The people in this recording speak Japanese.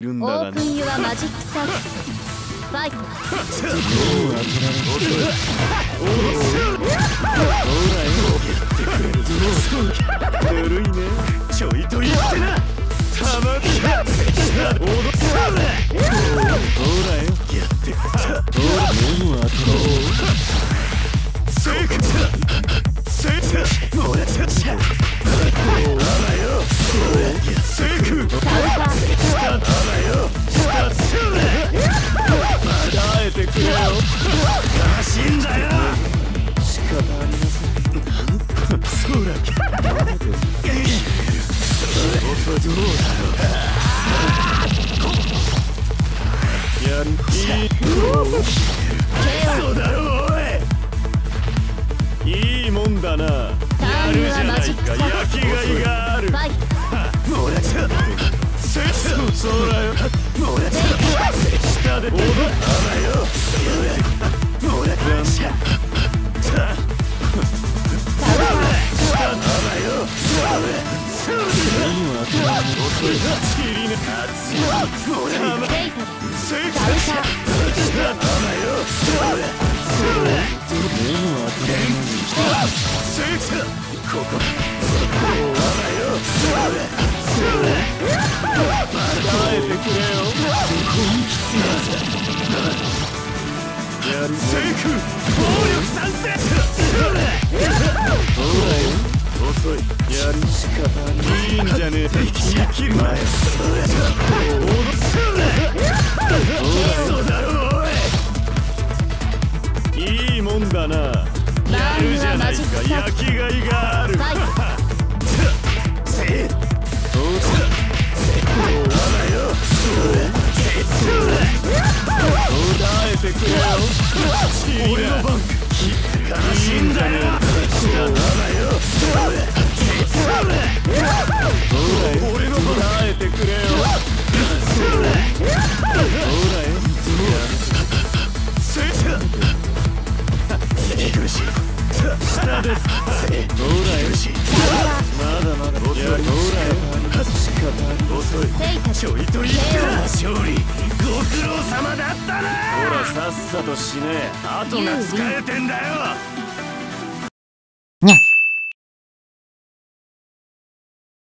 るんだがオープンユアマジックサルファイトも う当てられ遅い？ほらよぬるいね。ちょいと言ってなそれどうだろう。やるいいそうだろおい。いいもんだな。やるじゃないか焼きやるセ遅いやる仕方ないいいんじゃねえ生きるなよそうだそうだそうだろおいいいもんだなやるじゃないか焼きがいがあるせいそうだあらよそうだそうだ耐えてくれよ俺の番悲し下です。どうだよまだまだ遅いどうだよ仕方ない遅いちょいと言ったら勝利ご苦労様だったなほらさっさと死ね後が疲れてんだよにゃ